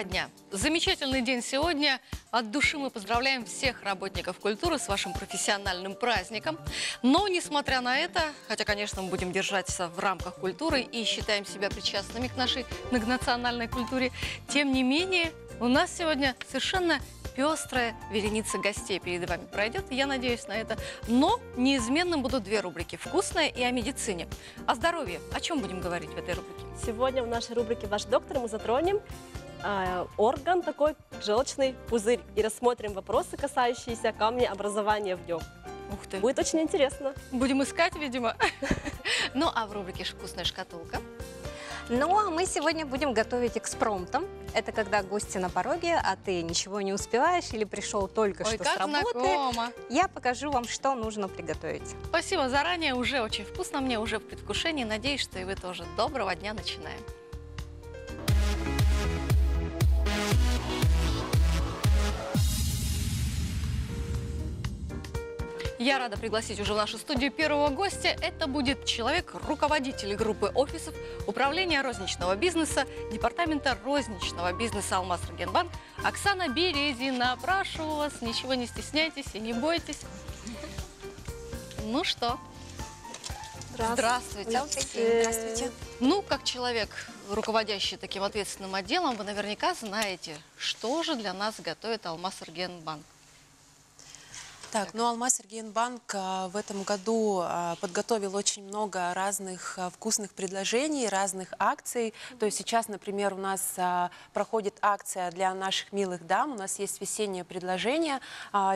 доброго дня! Замечательный день сегодня. От души мы поздравляем всех работников культуры с вашим профессиональным праздником. Но, несмотря на это, хотя, конечно, мы будем держаться в рамках культуры и считаем себя причастными к нашей многонациональной культуре, тем не менее, у нас сегодня совершенно пестрая вереница гостей перед вами пройдет, я надеюсь на это. Но неизменным будут две рубрики «Вкусное» и «О медицине». О здоровье. О чем будем говорить в этой рубрике? Сегодня в нашей рубрике «Ваш доктор» мы затронем э, орган такой, желчный пузырь, и рассмотрим вопросы, касающиеся камнеобразования в нем. Ух ты. Будет очень интересно. Будем искать, видимо. Ну, а в рубрике «Вкусная шкатулка» Ну, а мы сегодня будем готовить экспромтом. Это когда гости на пороге, а ты ничего не успеваешь или пришел только Ой, что как с работы. знакомо. Я покажу вам, что нужно приготовить. Спасибо заранее, уже очень вкусно, мне уже в предвкушении. Надеюсь, что и вы тоже. Доброго дня, начинаем. Я рада пригласить уже в нашу студию первого гостя. Это будет человек, руководитель группы офисов Управления розничного бизнеса Департамента розничного бизнеса «Алмаз Регенбанк» Оксана Березина. Прошу вас, ничего не стесняйтесь и не бойтесь. Ну что, здравствуйте. Здравствуйте. Ну, как человек, руководящий таким ответственным отделом, вы наверняка знаете, что же для нас готовит Алмаз Регенбанк. Так, ну Алмаз Регионбанк а, в этом году а, подготовил очень много разных а, вкусных предложений, разных акций. То есть сейчас, например, у нас проходит акция для наших милых дам. У нас есть весеннее предложение.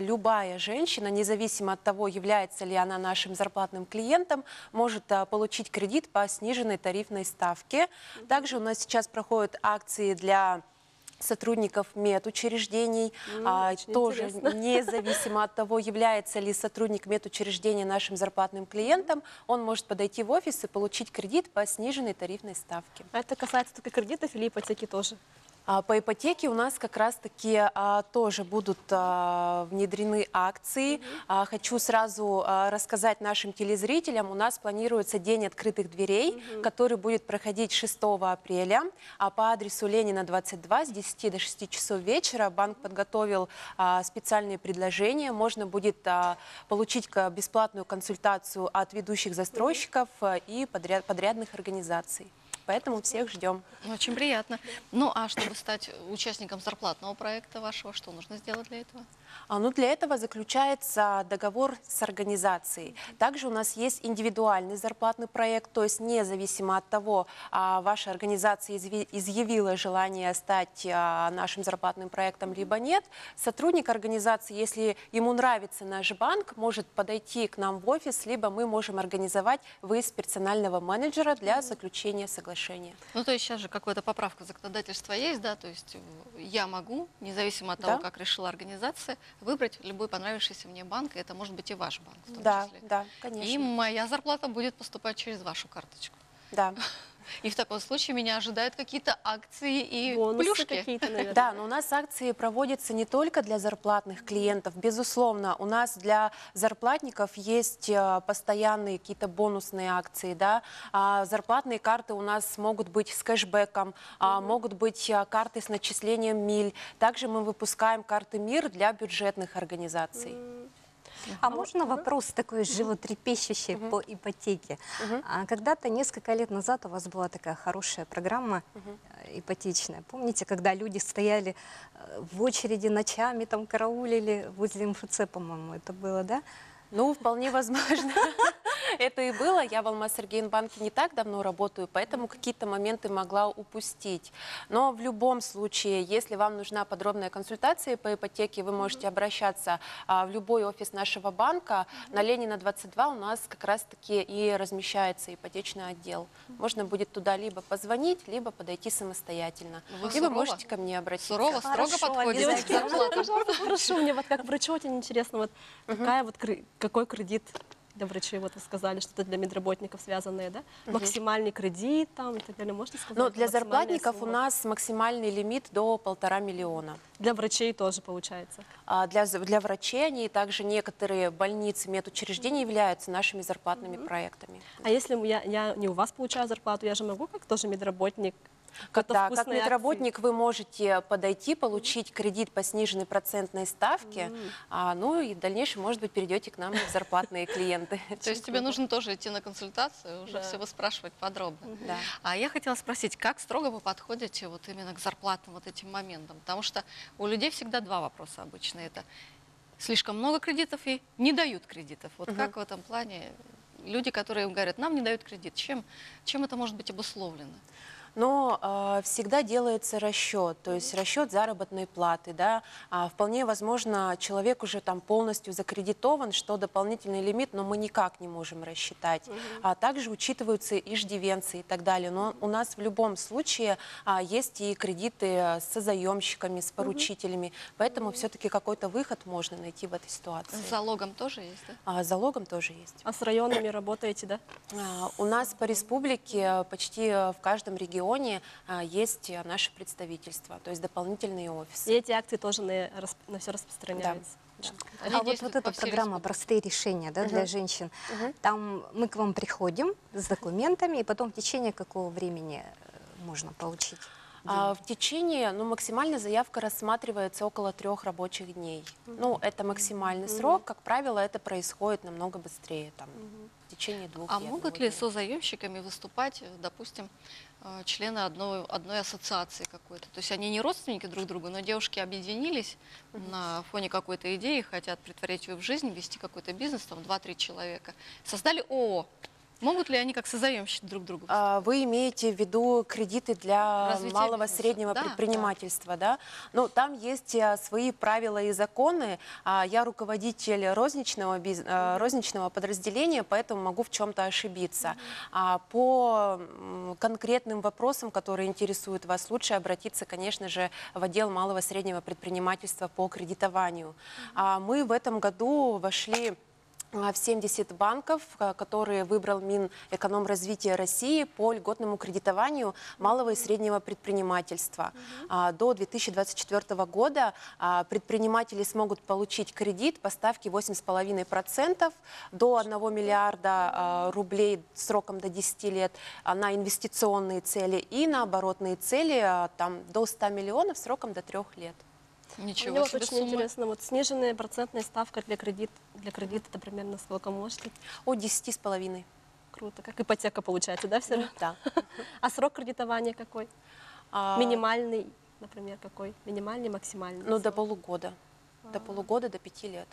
Любая женщина, независимо от того, является ли она нашим зарплатным клиентом, может получить кредит по сниженной тарифной ставке. Также у нас сейчас проходят акции для сотрудников медучреждений, а, очень тоже интересно. независимо от того, является ли сотрудник медучреждения нашим зарплатным клиентом, он может подойти в офис и получить кредит по сниженной тарифной ставке. А это касается только кредитов или ипотеки тоже? А По ипотеке у нас как раз-таки а, тоже будут а, внедрены акции. А, Хочу сразу а, рассказать нашим телезрителям, у нас планируется День открытых дверей, который будет проходить 6 апреля. А по адресу Ленина 22 с 10 до 6 часов вечера банк подготовил а, специальные предложения. Можно будет а, получить бесплатную консультацию от ведущих застройщиков а, и подряд- подрядных организаций. Поэтому всех ждем. Очень приятно. Ну, а чтобы стать участником зарплатного проекта вашего, что нужно сделать для этого? А, Ну, для этого заключается договор с организацией. Также у нас есть индивидуальный зарплатный проект, то есть независимо от того, а, ваша организация изъявила желание стать а, нашим зарплатным проектом, либо нет, сотрудник организации, если ему нравится наш банк, может подойти к нам в офис, либо мы можем организовать выезд персонального менеджера для заключения соглашения. Ну, то есть сейчас же какая-то поправка законодательства есть, да, то есть э, я могу, независимо от того, Да. как решила организация, выбрать любой понравившийся мне банк, и это может быть и ваш банк в том Да, числе. да, конечно. И моя зарплата будет поступать через вашу карточку. Да. И в таком случае меня ожидают какие-то акции и Бонусы плюшки. Да, но у нас акции проводятся не только для зарплатных клиентов. Безусловно, у нас для зарплатников есть э, постоянные какие-то бонусные акции. Да? А зарплатные карты у нас могут быть с кэшбэком, а, могут быть э, карты с начислением миль. Также мы выпускаем карты МИР для бюджетных организаций. А можно вопрос такой животрепещущий по ипотеке? А Когда-то, несколько лет назад, у вас была такая хорошая программа э, ипотечная. Помните, когда люди стояли э, в очереди ночами, там караулили возле МФЦ, по-моему, это было, да? Ну, вполне возможно. Это и было. Я в Алмаз банке не так давно работаю, поэтому какие-то моменты могла упустить. Но в любом случае, если вам нужна подробная консультация по ипотеке, вы можете обращаться а, в любой офис нашего банка. На Ленина 22 у нас как раз-таки и размещается ипотечный отдел. Можно будет туда либо позвонить, либо подойти самостоятельно. Вы либо сурово? можете ко мне обратиться. Сурово, строго Хорошо, подходите. Пожалуйста, прошу, мне вот как врачу очень интересно, вот какая вот, какой кредит для врачей, вот вы сказали, что это для медработников связанные, да? Максимальный кредит там и так далее, можете сказать? Но для зарплатников у сумма? нас максимальный лимит до полтора миллиона. Для врачей тоже получается. А Для, для врачей они и также некоторые больницы, медучреждения являются нашими зарплатными проектами. А если я, я не у вас получаю зарплату, я же могу как тоже медработник какой-то Да, как вкусной акции. медработник вы можете подойти, получить кредит по сниженной процентной ставке, а, ну и в дальнейшем, может быть, перейдете к нам в зарплатные клиенты. То есть тебе нужно тоже идти на консультацию, уже все выспрашивать подробно. Да. А я хотела спросить, как строго вы подходите вот именно к зарплатным вот этим моментам? Потому что у людей всегда два вопроса обычно. Это слишком много кредитов и не дают кредитов. Вот как в этом плане люди, которые говорят, нам не дают кредит, чем, чем это может быть обусловлено? Но э, всегда делается расчет, то есть расчет заработной платы, да. А, вполне возможно, человек уже там полностью закредитован, что дополнительный лимит, но мы никак не можем рассчитать. А также учитываются иждивенцы и так далее. Но у нас в любом случае а, есть и кредиты с созаемщиками, с поручителями, поэтому все-таки какой-то выход можно найти в этой ситуации. С залогом тоже есть, да? А, залогом тоже есть. А с районами работаете, да? А, У нас по республике почти в каждом регионе а, есть а, наше представительство, то есть дополнительные И офисы. эти акции тоже на, на все распространяются. Они А вот, действуют вот по эта программа республике. «Простые решения» да, для женщин, там мы к вам приходим с документами, и потом в течение какого времени э, можно получить? А, В течение, ну, максимально заявка рассматривается около трех рабочих дней. Ну, это максимальный срок. Как правило, это происходит намного быстрее, там, в течение двух А и могут ли дня. созаемщиками выступать, э, допустим, члены одной, одной ассоциации какой-то? То есть они не родственники друг другу, но девушки объединились на фоне какой-то идеи, хотят притворить ее в жизнь, вести какой-то бизнес, там 2-3 человека. Создали ООО. Могут ли они как созаемщики друг другу? А, Вы имеете в виду кредиты для Развитие малого бизнеса. среднего Да, предпринимательства, да? Ну, там есть а, свои правила и законы. А, Я руководитель розничного, биз- а, розничного подразделения, поэтому могу в чем-то ошибиться. А По м, конкретным вопросам, которые интересуют вас, лучше обратиться, конечно же, в отдел малого среднего предпринимательства по кредитованию. А Мы в этом году вошли в 70 банков, а, которые выбрал Минэкономразвития России по льготному кредитованию малого и среднего предпринимательства. А, До 2024 года а, предприниматели смогут получить кредит по ставке 8,5% до 1 миллиарда а, рублей сроком до 10 лет а, на инвестиционные цели и на оборотные цели а, там, до 100 миллионов сроком до 3 лет. Ничего Мне вот себе очень сумма. интересно, вот сниженная процентная ставка для, кредит, для кредита, это примерно сколько можете? От 10,5. Круто, как ипотека получается, да, все равно? Да. А срок кредитования какой? А, Минимальный, например, какой? Минимальный, максимальный? Ну, до полугода. До полугода, до пяти лет.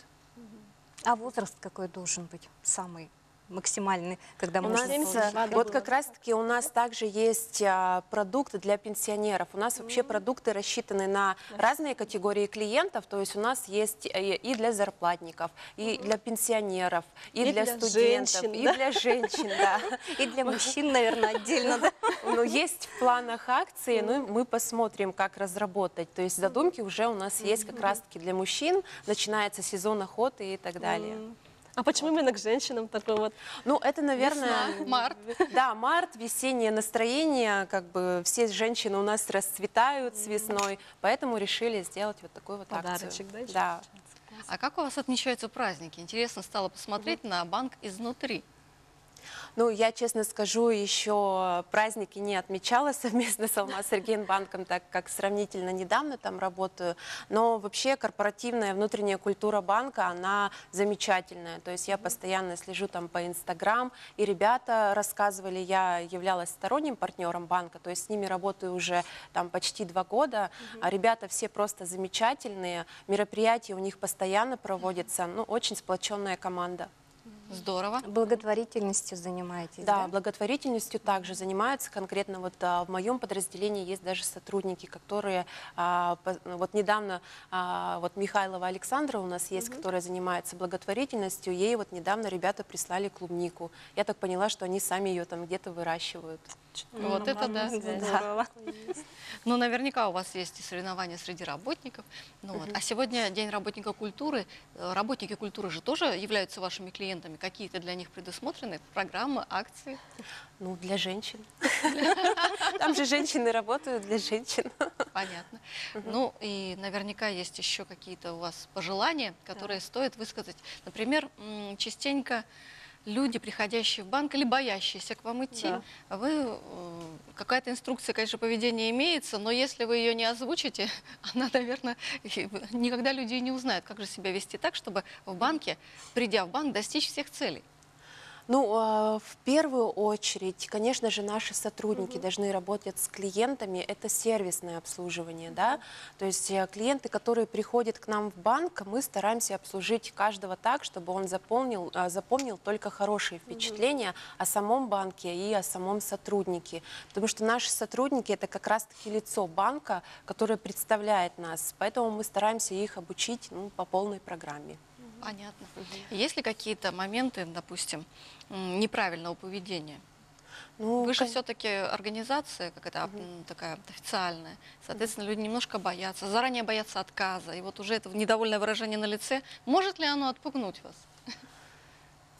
А возраст какой должен быть самый максимальный, когда У можно нас, получить? 72 вот как раз-таки у нас также есть а, продукты для пенсионеров. У нас вообще продукты рассчитаны на разные категории клиентов. То есть у нас есть э, и для зарплатников, и для пенсионеров, и, И для, для студентов, женщин, и да? для женщин, да. И для мужчин, наверное, отдельно, да? Но есть в планах акции, ну, мы посмотрим, как разработать. То есть задумки уже у нас есть как раз-таки для мужчин. Начинается сезон охоты и так далее. А почему именно к женщинам такой вот? Ну, это, наверное... Весна, март. Да, март, весеннее настроение, как бы все женщины у нас расцветают с весной, поэтому решили сделать вот такую вот Подарочек, акцию. да? Да. А как у вас отмечаются праздники? Интересно стало посмотреть на банк изнутри. Ну, я честно скажу, еще праздники не отмечала совместно с Алмаз банком, так как сравнительно недавно там работаю. Но вообще корпоративная внутренняя культура банка, она замечательная. То есть я постоянно слежу там по Инстаграм, и ребята рассказывали, я являлась сторонним партнером банка, то есть с ними работаю уже там почти два года. А ребята все просто замечательные, мероприятия у них постоянно проводятся, ну, очень сплоченная команда. Здорово. Благотворительностью занимаетесь, Да, да? благотворительностью также занимаются. Конкретно вот а, в моем подразделении есть даже сотрудники, которые а, по- вот недавно а, вот Михайлова Александра у нас есть, которая занимается благотворительностью. Ей вот недавно ребята прислали клубнику. Я так поняла, что они сами ее там где-то выращивают. Вот это да. Здорово. Ну, наверняка у вас есть и соревнования среди работников. Ну, вот. А сегодня День работника культуры. Э, Работники культуры же тоже являются вашими клиентами. Какие-то для них предусмотрены программы, акции? Ну, для женщин. Там же женщины работают для женщин. Понятно. Ну, и наверняка есть еще какие-то у вас пожелания, которые стоит высказать. Например, частенько люди, приходящие в банк или боящиеся к вам идти, Да. вы э, какая-то инструкция, конечно, поведения имеется, но если вы ее не озвучите, она, наверное, никогда люди и не узнают, как же себя вести так, чтобы в банке, придя в банк, достичь всех целей. Ну, а, в первую очередь, конечно же, наши сотрудники должны работать с клиентами. Это сервисное обслуживание, да. То есть э, клиенты, которые приходят к нам в банк, мы стараемся обслужить каждого так, чтобы он запомнил, а, запомнил только хорошие впечатления о самом банке и о самом сотруднике. Потому что наши сотрудники это как раз-таки лицо банка, которое представляет нас. Поэтому мы стараемся их обучить ну, по полной программе. Понятно. Есть ли какие-то моменты, допустим, неправильного поведения? Ну, Вы же кон- все-таки организация, как это м, такая официальная. Соответственно, люди немножко боятся, заранее боятся отказа. И вот уже это недовольное выражение на лице. Может ли оно отпугнуть вас?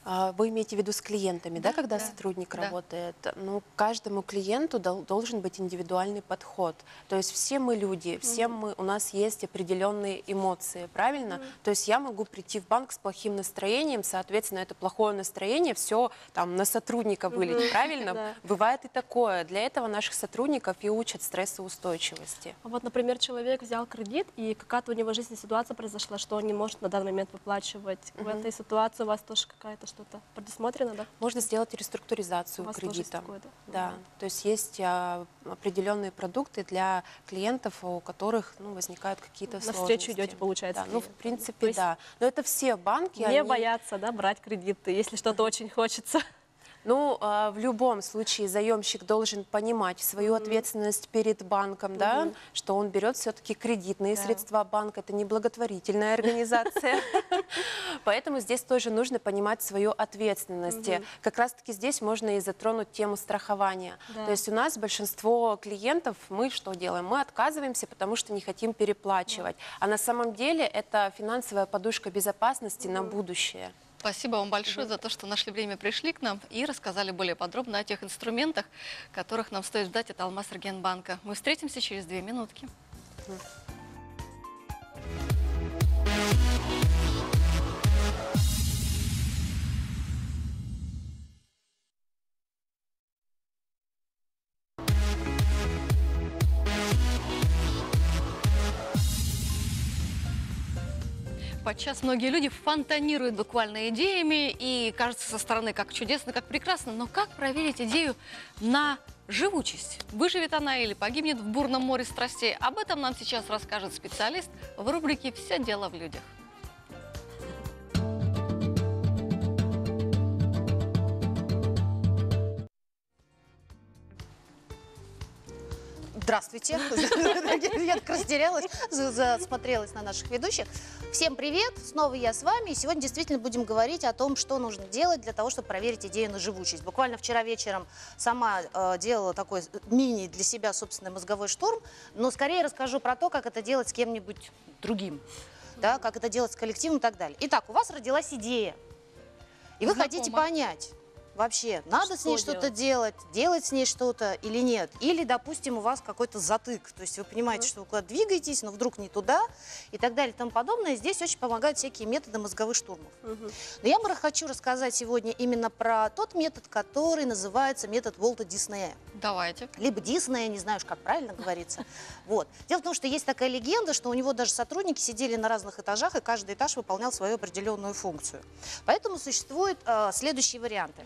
А, Вы имеете в виду с клиентами, да, Да, когда да, сотрудник да. работает? Ну, каждому клиенту дол- должен быть индивидуальный подход. То есть все мы люди, все мы, у нас есть определенные эмоции, правильно? То есть я могу прийти в банк с плохим настроением, соответственно, это плохое настроение все там на сотрудника вылить, правильно? Да. Бывает и такое. Для этого наших сотрудников и учат стрессоустойчивости. А вот, например, человек взял кредит, и какая-то у него жизненная ситуация произошла, что он не может на данный момент выплачивать. В этой ситуации у вас тоже какая-то что-то предусмотрено, да? Можно сделать реструктуризацию кредита. такое, да? Да, то есть есть а, определенные продукты для клиентов, у которых ну, возникают какие-то сложности. идете, получается, Да, ну, в принципе, есть да. Но это все банки. Не они- бояться, да, брать кредиты, если что-то очень хочется. Ну, а, в любом случае заемщик должен понимать свою ответственность перед банком, да, что он берет все-таки кредитные средства банка. Это не благотворительная организация. Поэтому здесь тоже нужно понимать свою ответственность. Как раз-таки здесь можно и затронуть тему страхования. То есть у нас большинство клиентов, мы что делаем? Мы отказываемся, потому что не хотим переплачивать. А на самом деле это финансовая подушка безопасности на будущее. Спасибо вам большое за то, что нашли время, пришли к нам и рассказали более подробно о тех инструментах, которых нам стоит ждать от Алмаз Регенбанка. Мы встретимся через две минутки. Подчас многие люди фонтанируют буквально идеями, и кажется со стороны как чудесно, как прекрасно. Но как проверить идею на живучесть? Выживет она или погибнет в бурном море страстей? Об этом нам сейчас расскажет специалист в рубрике «Все дело в людях». Здравствуйте. Я так растерялась, за- засмотрелась на наших ведущих. Всем привет, снова я с вами. И сегодня действительно будем говорить о том, что нужно делать для того, чтобы проверить идею на живучесть. Буквально вчера вечером сама э, делала такой мини для себя собственный мозговой штурм, но скорее расскажу про то, как это делать с кем-нибудь другим, да, как это делать с коллективом и так далее. Итак, у вас родилась идея, и вы хотите Знакомо. понять, вообще, надо с Что ней что-то делать, делать с ней что-то или нет. Или, допустим, у вас какой-то затык, то есть вы понимаете, что вы куда-то двигаетесь, но вдруг не туда и так далее и тому подобное. Здесь очень помогают всякие методы мозговых штурмов. Но я хочу рассказать сегодня именно про тот метод, который называется метод Волта Диснея Давайте. либо Диснея, не знаю уж, как правильно говорится. Вот. Дело в том, что есть такая легенда, что у него даже сотрудники сидели на разных этажах, и каждый этаж выполнял свою определенную функцию. Поэтому существуют э, следующие варианты.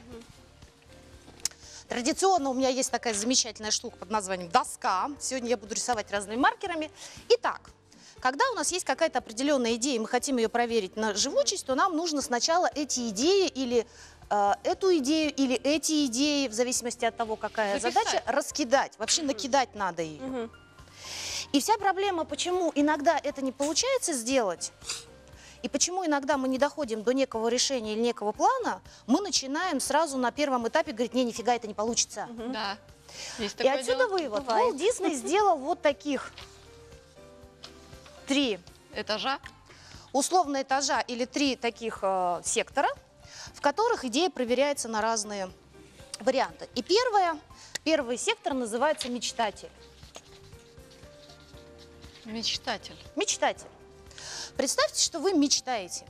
Традиционно у меня есть такая замечательная штука под названием доска. Сегодня я буду рисовать разными маркерами. Итак, когда у нас есть какая-то определенная идея, и мы хотим ее проверить на живучесть, то нам нужно сначала эти идеи или э, эту идею или эти идеи, в зависимости от того, какая Записать. задача, раскидать. Вообще накидать надо ее. Мгм. И вся проблема, почему иногда это не получается сделать, и почему иногда мы не доходим до некого решения или некого плана, мы начинаем сразу на первом этапе говорить, не, нифига это не получится. Да. Есть И отсюда дело. вывод. Бывает. Уолт Дисней сделал вот таких три Этажа. условно этажа или три таких э, сектора, в которых идея проверяется на разные варианты. И первое, первый сектор называется мечтатель. Мечтатель. Мечтатель. Представьте, что вы мечтаете.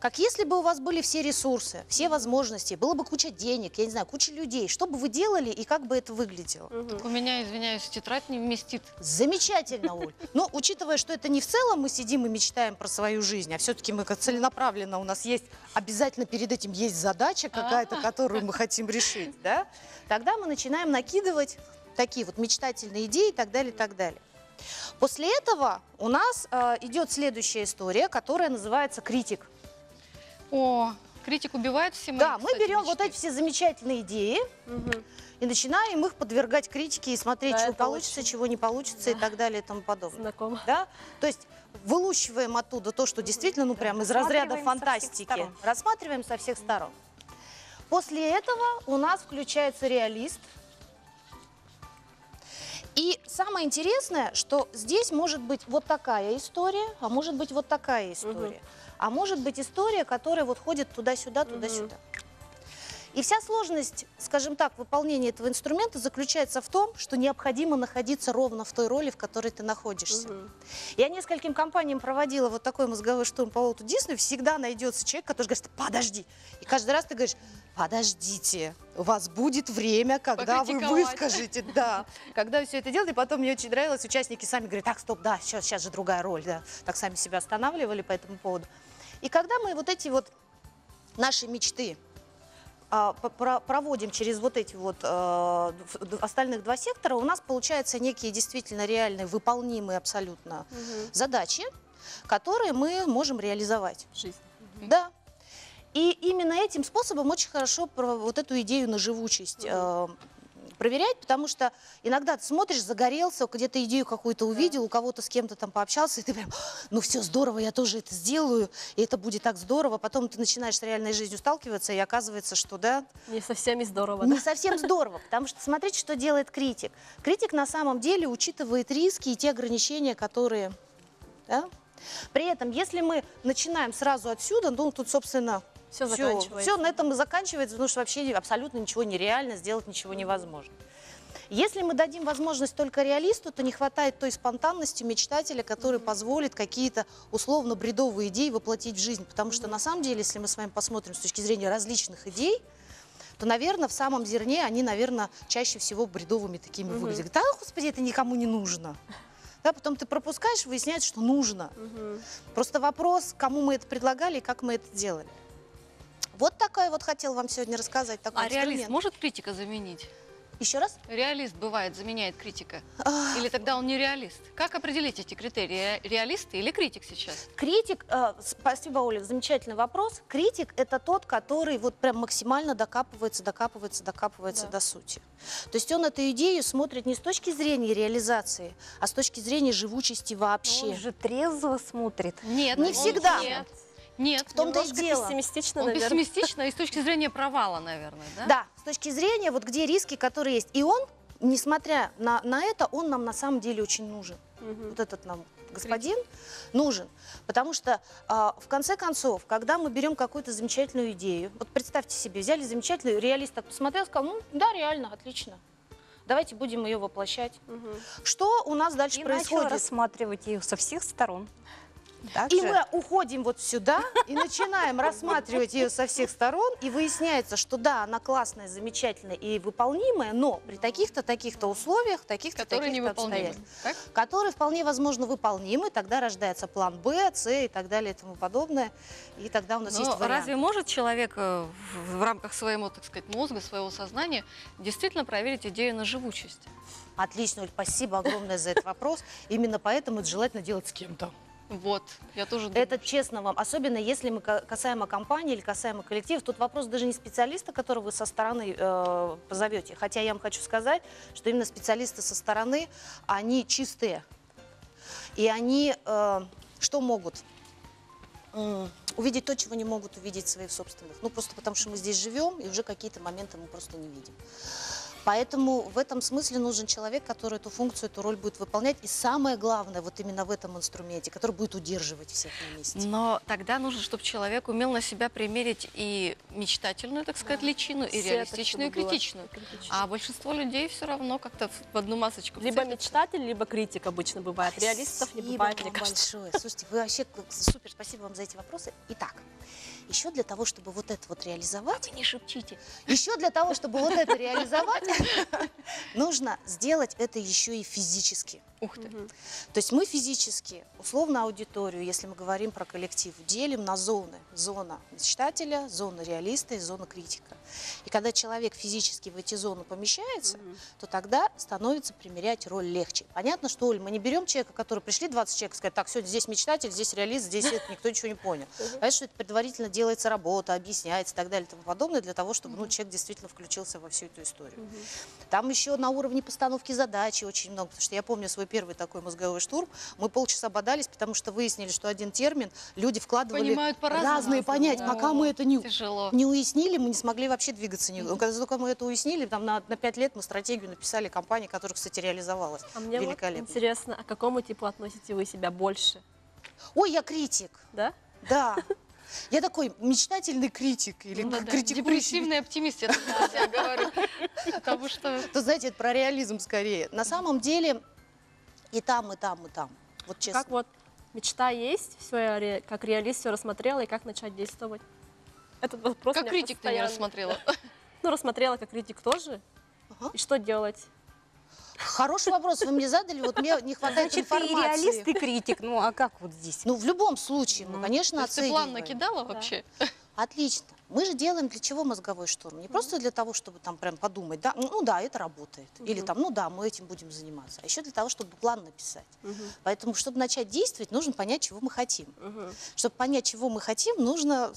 Как если бы у вас были все ресурсы, все возможности, было бы куча денег, я не знаю, куча людей, что бы вы делали и как бы это выглядело? У меня, извиняюсь, тетрадь не вместит. Замечательно, Оль. Но учитывая, что это не в целом мы сидим и мечтаем про свою жизнь, а все-таки мы целенаправленно, у нас есть обязательно перед этим есть задача какая-то, которую мы хотим решить, да? Тогда мы начинаем накидывать такие вот мечтательные идеи и так далее, и так далее. После этого у нас э, идет следующая история, которая называется критик. О, критик убивает все мои, Да, мы кстати, берем вот мечты. эти все замечательные идеи Мгм. и начинаем их подвергать критике и смотреть, Да, чего получится, очень- чего не получится и так далее и тому подобное. Знакомо. Да? То есть вылущиваем оттуда то, что действительно, ну, прям из разряда со фантастики. сторон. Рассматриваем со всех сторон. После этого у нас включается реалист. И самое интересное, что здесь может быть вот такая история, а может быть вот такая история. А может быть история, которая вот ходит туда-сюда, туда-сюда. И вся сложность, скажем так, выполнения этого инструмента заключается в том, что необходимо находиться ровно в той роли, в которой ты находишься. Мгм. Я нескольким компаниям проводила вот такой мозговой штурм по Уолту Диснею. Всегда найдется человек, который говорит, подожди. И каждый раз ты говоришь, подождите, у вас будет время, когда вы выскажете. Да, когда вы все это делаете. Потом мне очень нравилось, участники сами говорят, так, стоп, да, сейчас, сейчас же другая роль. Да. Так сами себя останавливали по этому поводу. И когда мы вот эти вот наши мечты а, про- проводим через вот эти вот д- остальных два сектора, у нас получаются некие действительно реальные, выполнимые абсолютно задачи, которые мы можем реализовать. Жизнь. Да. И именно этим способом очень хорошо про вот эту идею на живучесть э, проверять, потому что иногда ты смотришь, загорелся, где-то идею какую-то увидел, у кого-то с кем-то там пообщался, и ты прям, ну все здорово, я тоже это сделаю, и это будет так здорово. Потом ты начинаешь с реальной жизнью сталкиваться, и оказывается, что да, Не совсем и здорово, не да? совсем здорово, потому что смотрите, что делает критик. Критик на самом деле учитывает риски и те ограничения, которые... да? При этом, если мы начинаем сразу отсюда, ну тут, собственно, Всё все, заканчивается. на этом и заканчивается, потому что вообще абсолютно ничего нереально, сделать ничего невозможно. Если мы дадим возможность только реалисту, то не хватает той спонтанности мечтателя, который позволит какие-то условно бредовые идеи воплотить в жизнь. Потому что на самом деле, если мы с вами посмотрим с точки зрения различных идей, то, наверное, в самом зерне они, наверное, чаще всего бредовыми такими выглядят. Да, господи, это никому не нужно. Да, потом ты пропускаешь, выясняется, что нужно. Мгм. Просто вопрос, кому мы это предлагали и как мы это делали. Вот такое вот хотел вам сегодня рассказать. Такой А реалист может критика заменить? Еще раз? Реалист бывает, заменяет критика. Или тогда он не реалист? Как определить эти критерии? Ре- Реалист или критик сейчас? Критик, э, спасибо, Оля, замечательный вопрос. Критик – это тот, который вот прям максимально докапывается, докапывается, докапывается Да. до сути. То есть он эту идею смотрит не с точки зрения реализации, а с точки зрения живучести вообще. Он же трезво смотрит. Нет. Не он- всегда. Нет. Нет. В том-то и дело. пессимистично, Он наверное. пессимистично и с точки зрения провала, наверное, да? Да, с точки зрения, вот где риски, которые есть. И он, несмотря на, на это, он нам на самом деле очень нужен. Мгм. Вот этот нам господин нужен. Потому что, а, в конце концов, когда мы берем какую-то замечательную идею, вот представьте себе, взяли замечательную, реалист так посмотрел, сказал, ну да, реально, отлично. Давайте будем ее воплощать. Мгм. Что у нас дальше И начал происходит? рассматривать ее со всех сторон. Так И же? мы уходим вот сюда и начинаем рассматривать ее со всех сторон, и выясняется, что да, она классная, замечательная и выполнимая, но при таких-то, таких-то условиях, таких-то, таких-то обстоятельствах, Так? которые вполне возможно выполнимы, тогда рождается план Б, С и так далее и тому подобное, и тогда у нас Но есть вариант. разве может человек э, в, в рамках своего, так сказать, мозга, своего сознания действительно проверить идею на живучесть? Отлично, Оль, спасибо огромное за этот вопрос. Именно поэтому это желательно делать с кем-то. Вот, я тоже думаю. Это честно вам, особенно если мы ка- касаемо компании или касаемо коллектива. Тут вопрос даже не специалиста, которого вы со стороны э, позовете. Хотя я вам хочу сказать, что именно специалисты со стороны, они чистые. И они э, что могут? Увидеть то, чего не могут увидеть своих собственных. Ну, просто потому что мы здесь живем, и уже какие-то моменты мы просто не видим. Поэтому в этом смысле нужен человек, который эту функцию, эту роль будет выполнять. И самое главное, вот именно в этом инструменте, который будет удерживать всех на месте. Но тогда нужно, чтобы человек умел на себя примерить и мечтательную, так сказать, личину, и Все реалистичную, и критичную. А большинство людей все равно как-то в одну масочку Либо вцепятся. мечтатель, либо критик обычно бывает. Реалистов не Спасибо бывает, вам мне кажется. большое. Слушайте, вы вообще супер, спасибо вам за эти вопросы. Итак, еще для того, чтобы вот это вот реализовать, Вы не шепчите. еще для того, чтобы вот это реализовать, нужно сделать это еще и физически. Ух ты. То есть мы физически, условно аудиторию, если мы говорим про коллектив, делим на зоны. Зона мечтателя, зона реалиста и зона критика. И когда человек физически в эти зоны помещается, то тогда становится примерять роль легче. Понятно, что, Оль, мы не берем человека, который пришли 20 человек, и сказать, так, сегодня здесь мечтатель, здесь реалист, здесь это, никто ничего не понял. Понятно, что это предварительно делается работа, объясняется и так далее и тому подобное, для того, чтобы ну, человек действительно включился во всю эту историю. Там еще на уровне постановки задачи очень много, потому что я помню свой первый такой мозговой штурм, мы полчаса бодались, потому что выяснили, что один термин люди вкладывали Понимают по-разному. разные понять, пока мы это не, Тяжело. не уяснили, мы не смогли вообще двигаться. ни- Когда только мы это уяснили, там на, на пять лет мы стратегию написали компании, которая, кстати, реализовалась. А мне вот Великолепно. интересно, а к какому типу относите вы себя больше? Ой, я критик, Да? да. Я такой мечтательный критик или Ну да, критикующий. Депрессивный оптимист, я говорю. Потому что То знаете, это про реализм скорее. На самом деле и там, и там, и там. Вот честно. Как вот мечта есть, все я ре- как реалист все рассмотрела, и как начать действовать? Этот вопрос как критик ты не постоянно- рассмотрела. Ну, рассмотрела как критик тоже. Ага. И что делать? Хороший вопрос вы мне задали, вот мне не хватает Значит, ты и информации. реалист, и критик. Ну, а как вот здесь? Ну, в любом случае, мы, конечно, То есть ты план оцениваем. накидала вообще? Отлично. Мы же делаем для чего мозговой штурм? Не просто для того, чтобы там прям подумать, да, ну да, это работает. Или там, ну да, мы этим будем заниматься. А еще для того, чтобы план написать. Поэтому, чтобы начать действовать, нужно понять, чего мы хотим. Чтобы понять, чего мы хотим, нужно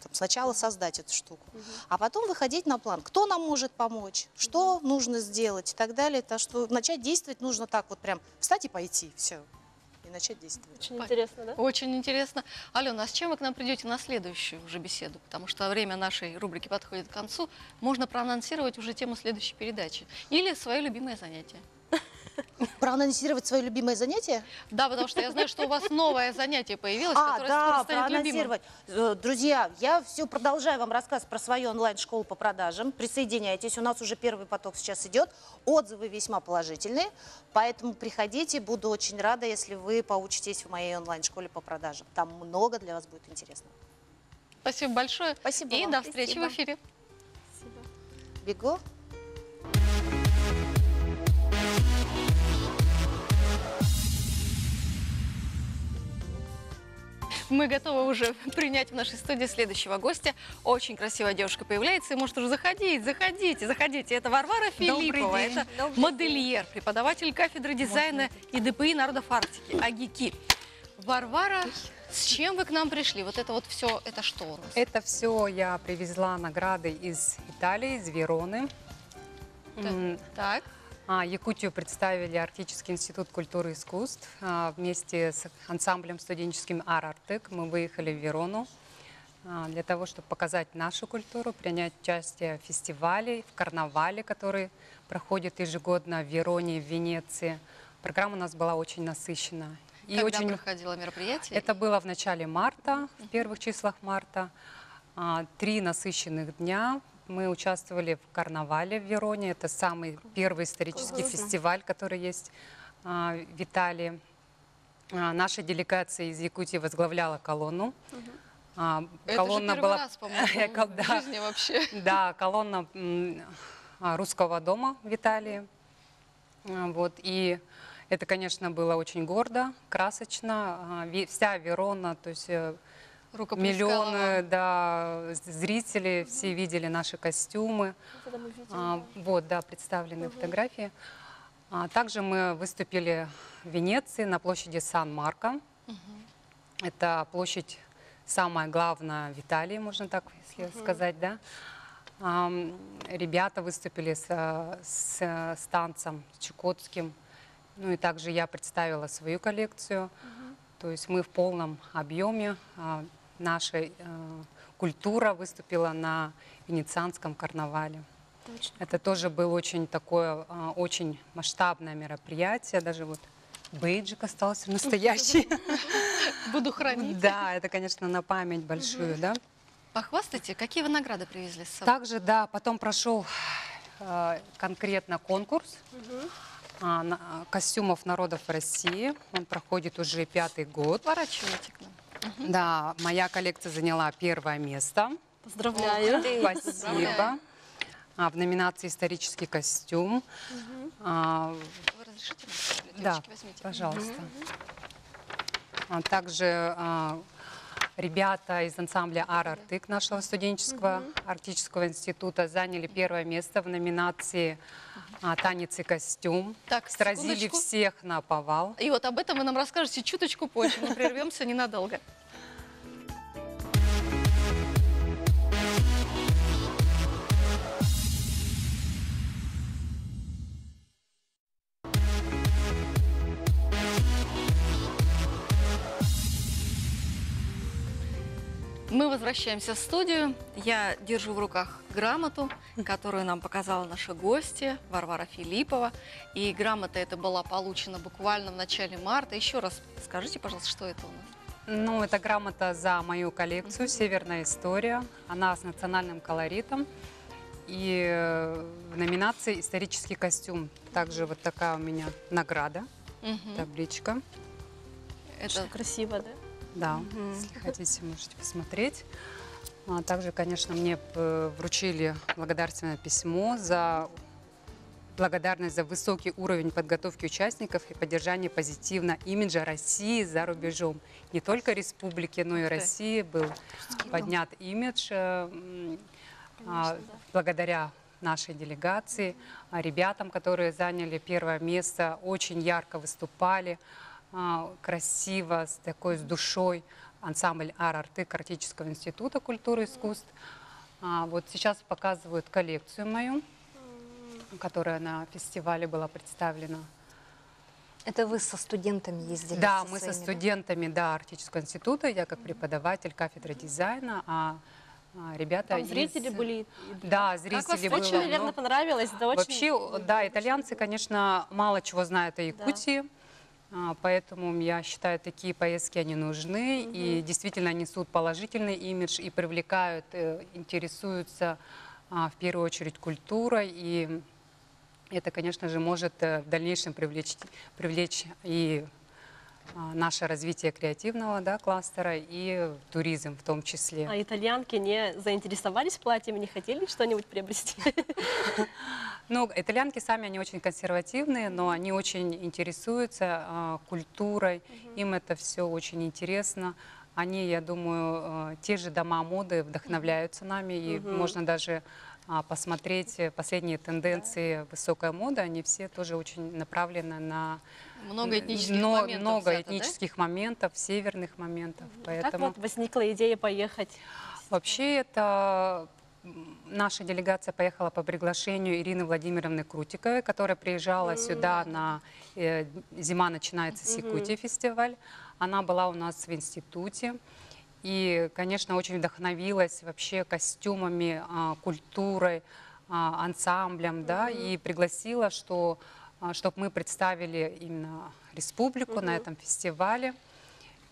там, сначала создать эту штуку, а потом выходить на план. Кто нам может помочь, что нужно сделать и так далее. Так что начать действовать нужно так вот прям встать и пойти, все, и начать действовать. Очень интересно, да? Очень интересно. Алена, а с чем вы к нам придете на следующую уже беседу? Потому что время нашей рубрики подходит к концу. Можно проанонсировать уже тему следующей передачи. Или свое любимое занятие. Проанонсировать свое любимое занятие? Да, потому что я знаю, что у вас новое занятие появилось, А, которое да, скоро станет любимым. проанонсировать. Э, Друзья, я все продолжаю вам рассказ про свою онлайн-школу по продажам. Присоединяйтесь, у нас уже первый поток сейчас идет. Отзывы весьма положительные, поэтому приходите, буду очень рада, если вы поучитесь в моей онлайн-школе по продажам. Там много для вас будет интересного. Спасибо большое. Спасибо И вам. до встречи Спасибо. в эфире. Бегу. Мы готовы уже принять в нашей студии следующего гостя. Очень красивая девушка появляется и может уже заходить, заходите, заходите. Это Варвара Филиппова, день. это Добрый модельер, преподаватель кафедры дизайна и ДПИ народов Арктики, АГИКИ. Варвара, с чем вы к нам пришли? Вот это вот все, это что у нас? Это все я привезла награды из Италии, из Вероны. Так, а, Якутию представили Арктический институт культуры и искусств а, вместе с ансамблем студенческим Арартек. Мы выехали в Верону а, для того, чтобы показать нашу культуру, принять участие в фестивале, в карнавале, который проходит ежегодно в Вероне в Венеции. Программа у нас была очень насыщена. И когда очень проходило мероприятие? это было в начале марта, в первых числах марта. А, Три насыщенных дня. Мы участвовали в карнавале в Вероне. Это самый первый исторический фестиваль, который есть а, в Италии. А, Наша делегация из Якутии возглавляла колонну. А, Это Колонна первый была раз, по-моему, в да. жизни вообще. да, колонна а, русского дома в Италии. А, Вот, и это, конечно, было очень гордо, красочно. А, Вся Верона, то есть э, миллионы да, зрителей, все видели наши костюмы. Вот мы видим. А, Вот, да, представлены фотографии. А, Также мы выступили в Венеции на площади Сан-Марко. Это площадь самая главная в Италии, можно так если сказать, да. Ам, Ребята выступили с, с, с танцем, с чукотским. Ну и также я представила свою коллекцию. То есть мы в полном объеме. Наша э, культура выступила на венецианском карнавале. Это тоже был очень такое, а, очень масштабное мероприятие. Даже вот бейджик остался настоящий. Буду хранить. Да, это, конечно, на память большую, да. Похвастайте, какие вы награды привезли с собой? Также, да, потом прошел э, конкретно конкурс а, костюмов народов России. Он проходит уже пятый год. Поворачивайте к нам. Да, моя коллекция заняла первое место. Поздравляю. Спасибо. А, в номинации «Исторический костюм». А, Вы разрешите? да, возьмите. пожалуйста. А также а, ребята из ансамбля «Ар-Артык» нашего студенческого арктического института заняли первое место в номинации а, «Танец и костюм». Так, Сразили секундочку. всех на повал. И вот об этом вы нам расскажете чуточку позже. Мы прервемся ненадолго. Возвращаемся в студию. Я держу в руках грамоту, которую нам показала наша гостья Варвара Филиппова. И грамота эта была получена буквально в начале марта. Еще раз скажите, пожалуйста, что это у нас? Ну, это грамота за мою коллекцию «Северная история». Она с национальным колоритом. И э, в номинации «Исторический костюм» также вот такая у меня награда, табличка. Это Красиво, да? Да, если хотите, можете посмотреть. А также, конечно, мне п- вручили благодарственное письмо за благодарность за высокий уровень подготовки участников и поддержание позитивного имиджа России за рубежом. Не только республики, но и. России был поднят имидж э, а, Конечно, да. благодаря нашей делегации, а, ребятам, которые заняли первое место, очень ярко выступали, красиво, с такой с душой. Ансамбль Ар-Артык Арктического института культуры и искусств. А, Вот сейчас показывают коллекцию мою, которая на фестивале была представлена. Это вы со студентами ездили? Да, мы со своими, да? студентами да, Арктического института, я как преподаватель кафедры дизайна, а а, ребята Там из- зрители были. Да, зрители было Очень, наверное, много. понравилось. Да, очень... Вообще, да, итальянцы, конечно, мало чего знают о Якутии, а, поэтому я считаю, такие поездки, они нужны. И действительно несут положительный имидж и привлекают, э, интересуются а, в первую очередь культурой, и это, конечно же, может э, в дальнейшем привлечь, привлечь и а, наше развитие креативного да, кластера и туризм в том числе. А итальянки не заинтересовались платьями, не хотели что-нибудь приобрести? Ну, итальянки сами, они очень консервативные, но они очень интересуются а, культурой, им это все очень интересно. Они, я думаю, э, те же дома моды вдохновляются нами, и можно даже а, посмотреть э, последние тенденции высокой моды, они все тоже очень направлены на много этнических но- моментов много взято, да? этнических моментов, северных моментов, Как поэтому вот возникла идея поехать? Вообще это наша делегация поехала по приглашению Ирины Владимировны Крутиковой, которая приезжала сюда на э, «Зима начинается с Якутии» фестиваль. Она была у нас в институте. И, конечно, очень вдохновилась вообще костюмами, а, культурой, а, ансамблем, да, и пригласила, что, чтобы мы представили именно республику на этом фестивале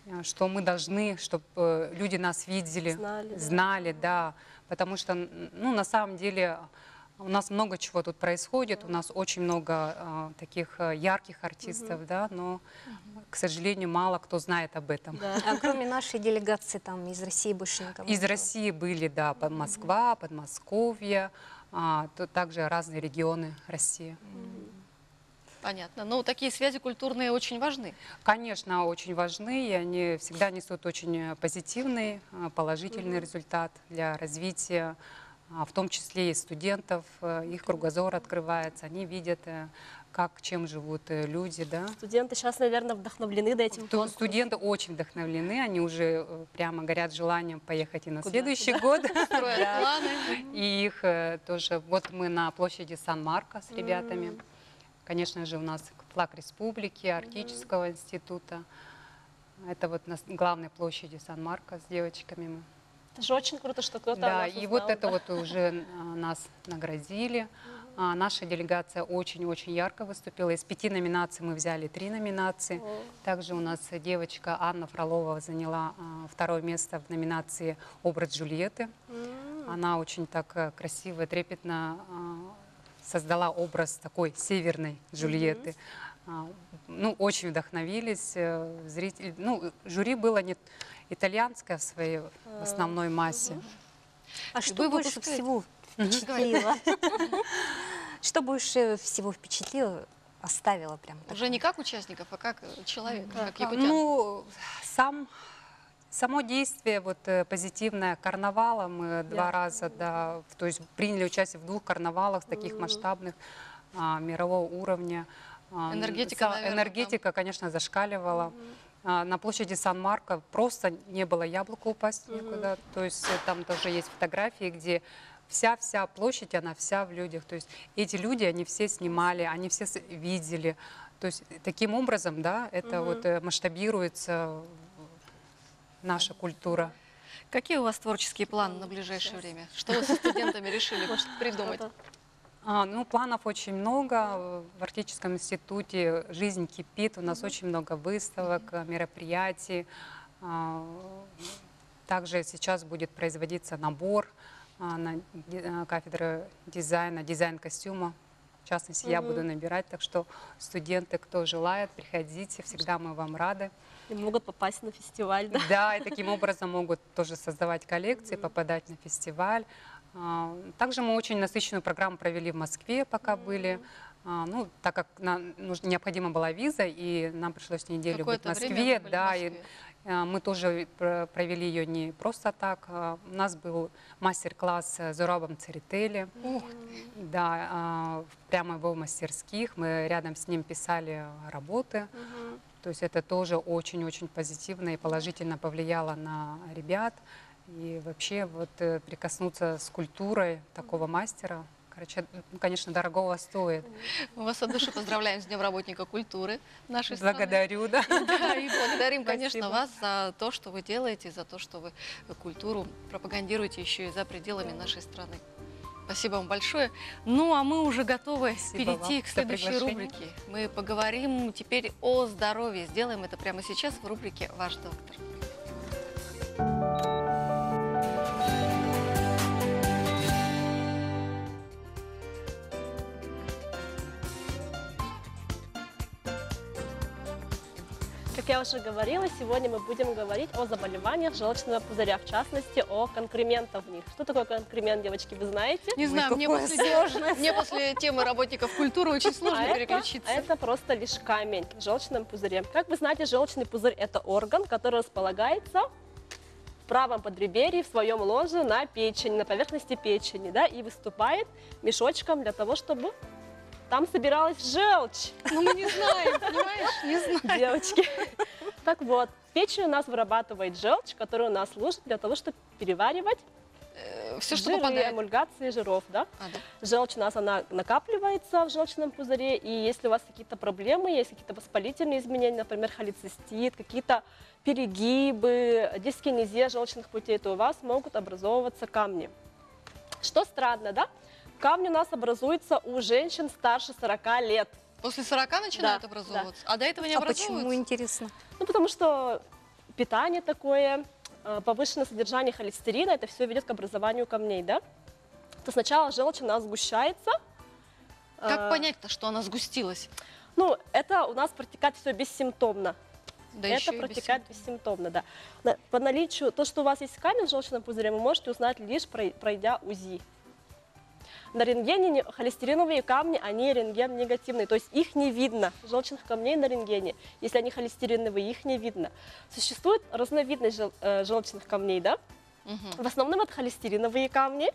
э, что мы должны, чтобы люди нас видели, Знали, да. знали, да, потому что, ну, на самом деле, у нас много чего тут происходит, у нас очень много э, таких э, ярких артистов, да, но, к сожалению, мало кто знает об этом. Да. А кроме нашей делегации, там из России больше никого Из? России были, да, под Москва, Подмосковье, а, то также разные регионы России. Понятно. Ну, такие связи культурные очень важны. Конечно, очень важны, и они всегда несут очень э, позитивный, э, положительный результат для развития, а, в том числе и студентов. э, Их кругозор открывается, они видят, как, чем живут люди, да. Студенты сейчас, наверное, вдохновлены да, этим конкурсом. Студенты очень вдохновлены, они уже прямо горят желанием поехать и на Куда? следующий год. Строят планы. И их тоже, вот мы на площади Сан-Марко с ребятами. Конечно же, у нас флаг республики, Арктического института. Это вот на главной площади Сан-Марко с девочками мы. Это же очень круто, что кто-то Да, и узнал, вот это вот уже а, нас наградили. А, Наша делегация очень-очень ярко выступила. Из пяти номинаций мы взяли три номинации. Также у нас девочка Анна Фролова заняла а, второе место в номинации «Образ Джульетты». Она очень так э, красиво, трепетно а, создала образ такой северной Джульетты. А, Ну, очень вдохновились э, зрители. Ну, жюри было не итальянское в своей в основной массе. А Вы что больше выпускаете- всего впечатлило? Что больше всего впечатлило, оставило прям? Уже не как участников, а как э, человека, как А, якутян. Ну, сам, само действие вот э, позитивное карнавала мы два раза, да, то есть приняли участие в двух карнавалах таких масштабных а, мирового уровня. А, Энергетика, са- наверно, энергетика, конечно, зашкаливала. А, На площади Сан-Марко просто не было яблока упасть никуда. То есть э, там тоже есть фотографии, где вся-вся площадь, она вся в людях. То есть эти люди, они все снимали, они все видели. То есть таким образом, да, это вот э, масштабируется наша культура. Какие у вас творческие планы на ближайшее время? Что вы со студентами решили придумать? А, ну, планов очень много. В Арктическом институте жизнь кипит. У нас очень много выставок, э, мероприятий. А, Также сейчас будет производиться набор а, на э, кафедры дизайна, дизайн костюма. В частности, я буду набирать. Так что студенты, кто желает, приходите. Всегда мы вам рады. И могут попасть на фестиваль, да? Да, и таким образом могут тоже создавать коллекции, попадать на фестиваль. А, Также мы очень насыщенную программу провели в Москве, пока были. А, Ну, так как нам нуж- необходима была виза, и нам пришлось неделю быть в Москве, были в да, и Москве. а, мы тоже про- провели ее не просто так. У нас был мастер-класс с Зурабом Церетели. Ух Да, а, прямо в его мастерских. Мы рядом с ним писали работы. То есть это тоже очень-очень позитивно и положительно повлияло на ребят. И вообще вот э, прикоснуться с культурой такого мастера, короче, ну, конечно, дорогого стоит. Мы вас от души поздравляем с Днем работника культуры нашей страны. Благодарю, да. Да, и благодарим, конечно, Спасибо. вас за то, что вы делаете, за то, что вы культуру пропагандируете еще и за пределами нашей страны. Спасибо вам большое. Ну, а мы уже готовы Спасибо перейти вам к следующей рубрике. Мы поговорим теперь о здоровье. Сделаем это прямо сейчас в рубрике «Ваш доктор». Как я уже говорила, сегодня мы будем говорить о заболеваниях желчного пузыря, в частности, о конкрементах в них. Что такое конкремент, девочки, вы знаете? Не знаю, мне после, мне после темы работников культуры очень сложно А это, переключиться. это просто лишь камень в желчном пузыре. Как вы знаете, желчный пузырь – это орган, который располагается в правом подреберье, в своем ложе на печени, на поверхности печени, да, и выступает мешочком для того, чтобы там собиралась желчь. Ну, мы не знаем, понимаешь? Не знаем. девочки. Так вот, печень у нас вырабатывает желчь, которая у нас служит для того, чтобы переваривать Все, что жиры, попадает. эмульгации жиров, да? А, да. Желчь у нас, она накапливается в желчном пузыре, и если у вас какие-то проблемы, есть какие-то воспалительные изменения, например, холецистит, какие-то перегибы, дискинезия желчных путей, то у вас могут образовываться камни. Что странно, да? Камни у нас образуются у женщин старше 40 лет. После 40 начинают Да, образовываться, а до этого не А образовываются? почему, интересно? Ну, потому что питание такое, э, повышенное содержание холестерина, это все ведет к образованию камней, да? То сначала желчь у нас сгущается. Как э, понять-то, что она сгустилась? Ну, это у нас протекает все бессимптомно. Да это еще и без протекает симптомов. бессимптомно, да. По наличию, то, что у вас есть камень в желчном пузыре, вы можете узнать лишь прой- пройдя УЗИ. На рентгене не- холестериновые камни, они рентген негативные, то есть их не видно, желчных камней на рентгене. Если они холестериновые, их не видно. Существует разновидность жел- э, желчных камней, да? Мгм. В основном это холестериновые камни,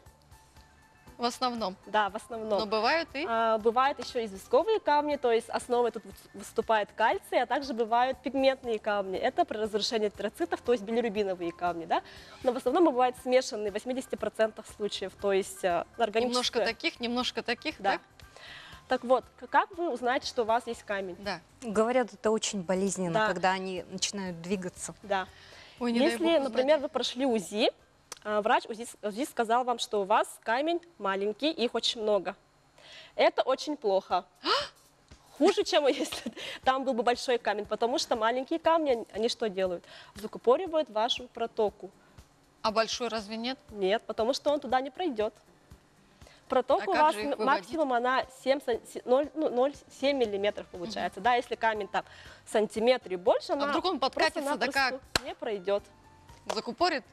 В основном. да, в основном. Но бывают и... А, бывают еще известковые камни, то есть основой тут выс- выступает кальций, а также бывают пигментные камни. Это при разрушении эритроцитов, то есть билирубиновые камни. Да? Но в основном бывают смешанные в 80% случаев, то есть э, органическое. Немножко таких, немножко таких, Да. так? Так вот, как вы узнаете, что у вас есть камень? Да. Говорят, это очень болезненно, Да. когда они начинают двигаться. Да. Ой, не дай Если, например, вы прошли УЗИ, врач УЗИ, УЗИ сказал вам, что у вас камень маленький, их очень много. Это очень плохо. Хуже, чем если там был бы большой камень, потому что маленькие камни, они- что делают? Закупоривают вашу протоку. А большой разве нет? Нет, потому что он туда не пройдет. Протока А у как вас максимум она 7, сан- се- 0, ну, 0,7 миллиметров получается. Да, если камень там сантиметр и больше, она А вдруг он подкатится, да просто-напросто не пройдет. Закупорит?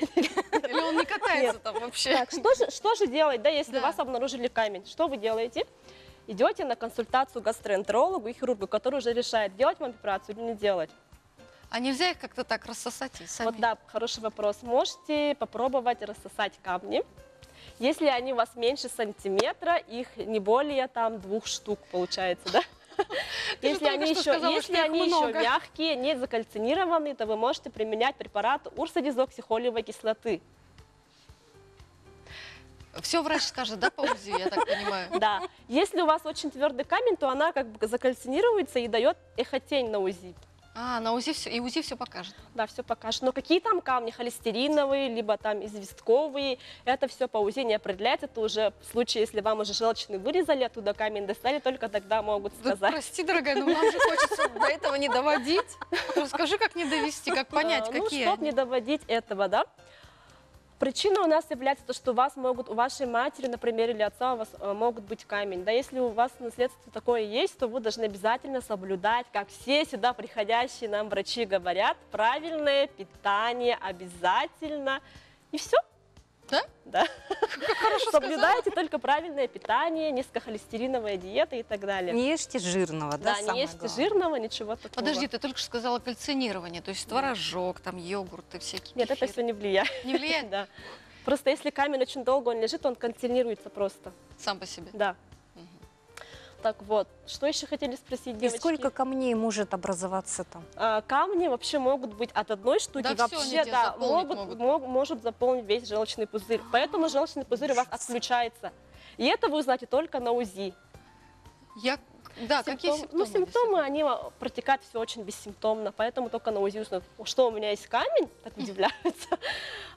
Или он не катается там вообще? Так, что же, что же делать, да, если Да. вас обнаружили камень? Что вы делаете? Идете на консультацию гастроэнтерологу и хирургу, который уже решает, делать вам операцию или не делать. А нельзя их как-то так рассосать сами? Вот да, хороший вопрос. Можете попробовать рассосать камни. Если они у вас меньше сантиметра, их не более там двух штук получается, да? Если они еще, если они еще мягкие, не закальцинированные, то вы можете применять препарат урсодизоксихолиевой кислоты. Все врач скажет, да, по УЗИ, я так понимаю? Да. Если у вас очень твердый камень, то она как бы закальцинируется и дает эхотень на УЗИ. А, на УЗИ все, и УЗИ все покажет. Да, все покажет. Но какие там камни, холестериновые, либо там известковые, это все по УЗИ не определяется. Это уже в случае, если вам уже желчный вырезали, оттуда камень достали, только тогда могут Да сказать. прости, дорогая, но нам же хочется до этого не доводить. Расскажи, как не довести, как понять, ну, какие чтобы они. не доводить этого, да. Причина у нас является то, что у вас могут, у вашей матери, например, или отца у вас э, могут быть камень. Да, если у вас наследство такое есть, то вы должны обязательно соблюдать, как все сюда приходящие нам врачи говорят, правильное питание обязательно. И все. Да? Да. Хорошо Соблюдайте только правильное питание, низкохолестериновая диета и так далее. Не ешьте жирного, да, да, не ешьте главное. жирного, ничего такого. Подожди, ты только что сказала кальцинирование, то есть творожок, там йогурты всякие. Нет, это кефир. все не влияет. Не влияет Да. Просто если камень очень долго он лежит, он консервируется просто. сам по себе. Да. Так вот, что еще хотели спросить, И девочки? сколько камней может образоваться там? А, камни вообще могут быть от одной штуки, Да вообще, да, могут, могут. мог- может заполнить весь желчный пузырь. Поэтому желчный пузырь у вас отключается. И это вы узнаете только на УЗИ. Я... Да, какие Симптом- симптомы? Ну, симптомы, они протекают все очень бессимптомно, поэтому только на УЗИ узнают, что у меня есть камень, так удивляются.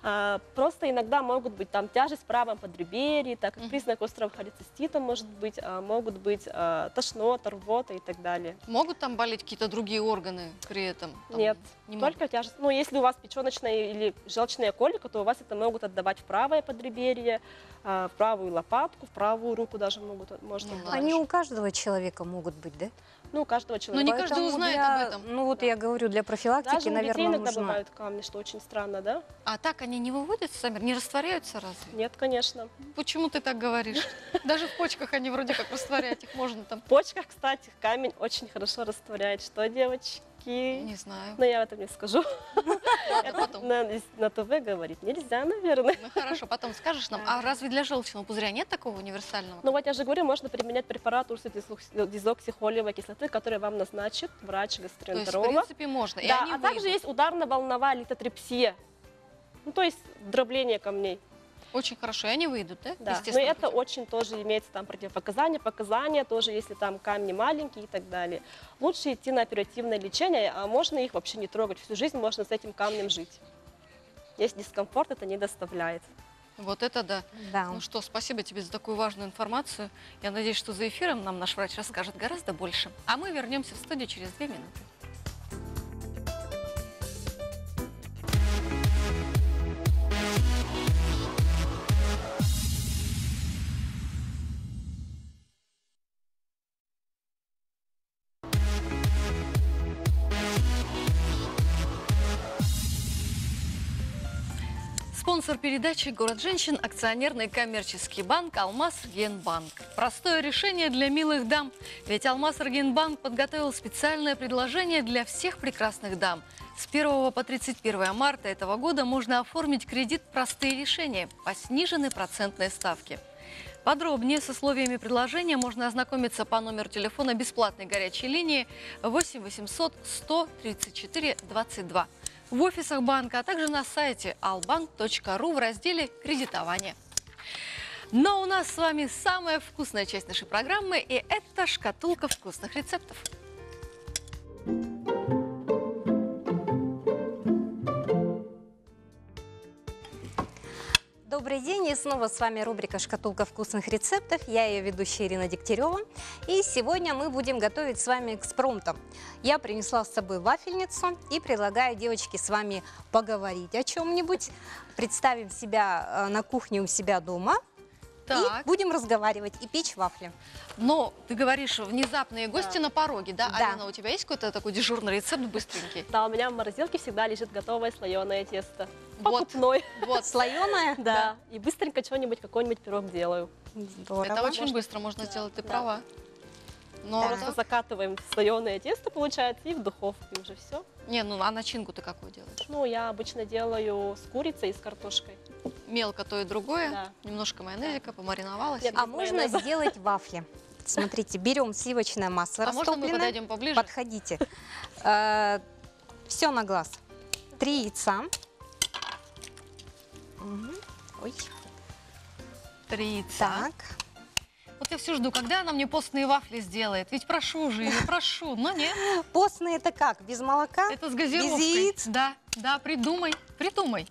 А, Просто иногда могут быть там тяжесть в правом подреберье, так как признак острого холецистита может быть, а, могут быть а, тошнота, рвота и так далее. Могут там болеть какие-то другие органы при этом? Там Нет, не могут. Только тяжесть. Ну, если у вас печеночная или желчная колика, то у вас это могут отдавать в правое подреберье, в правую лопатку, в правую руку даже могут, может Ну. Они у каждого человека могут быть, да? Ну, у каждого не человека. каждый Поэтому узнает для- об этом. Ну вот Да. я говорю, для профилактики, Даже наверное, иногда нужно... бывают камни, что очень странно, да? А так они не выводятся сами, не растворяются разве? Нет, конечно. Почему ты так говоришь? Даже в почках они вроде как растворять их можно там. В почках, кстати, камень очень хорошо растворяет. Что, девочки? Не знаю. Но я в этом не скажу. Ладно, потом. На, на ТВ говорить нельзя, наверное. Ну хорошо, потом скажешь нам. А разве для желчного пузыря нет такого универсального? Ну вот я же говорю, можно применять препарат урсодизоксихолиевой кислоты, который вам назначит То есть, в врач-гастроэнтеролог. принципе, можно. Да, а также выйдут. есть ударно-волновая литотрепсия. Ну, то есть дробление камней. Очень хорошо, и они выйдут, да? Да. Но это очень тоже имеется там противопоказания, показания тоже, если там камни маленькие и так далее. Лучше идти на оперативное лечение, а можно их вообще не трогать. Всю жизнь можно с этим камнем жить. Если дискомфорт это не доставляет. Вот это да. Да. Ну что, спасибо тебе за такую важную информацию. Я надеюсь, что за эфиром нам наш врач расскажет гораздо больше. А мы вернемся в студию через две минуты. Спонсор передачи «Город женщин» – акционерный коммерческий банк «Алмаз Генбанк». Простое решение для милых дам. Ведь «Алмаз Генбанк» подготовил специальное предложение для всех прекрасных дам. С 1 по 31 марта этого года можно оформить кредит «Простые решения» по сниженной процентной ставке. Подробнее с условиями предложения можно ознакомиться по номеру телефона бесплатной горячей линии 8 800 134 22 в офисах банка, а также на сайте albank.ru в разделе «Кредитование». Но у нас с вами самая вкусная часть нашей программы, и это шкатулка вкусных рецептов. Добрый день, и снова с вами рубрика «Шкатулка вкусных рецептов». Я ее ведущая Ирина Дегтярева. И сегодня мы будем готовить с вами экспромтом. Я принесла с собой вафельницу и предлагаю, девочки, с вами поговорить о чем-нибудь. Представим себя э, на кухне у себя дома Так. и будем разговаривать и печь вафли. Но ты говоришь, внезапные гости на пороге, да? Да. Алена, у тебя есть какой-то такой дежурный рецепт быстренький? Да, у меня в морозилке всегда лежит готовое слоеное тесто. Вот. Покупной. Вот. Слоеная? Да. И быстренько что-нибудь, какой-нибудь пирог делаю. Здорово. Это очень быстро можно сделать, ты права. Но Так. Просто закатываем слоеное тесто, получается, и в духовку и уже все. Не, ну а начинку ты какую делаешь? Ну, я обычно делаю с курицей и с картошкой. Мелко то и другое, Да. немножко майонезика, помариновалась. А можно майонеза. сделать вафли. Смотрите, берем сливочное масло А можно мы растопленное. подойдем поближе? Подходите. Все на глаз. Три яйца. Ой, Три яйца. так. Вот я все жду, когда она мне постные вафли сделает. Ведь прошу же ее, прошу. Но нет, Постные это как? Без молока? это с газировкой. Без яиц? Да, да, придумай, придумай.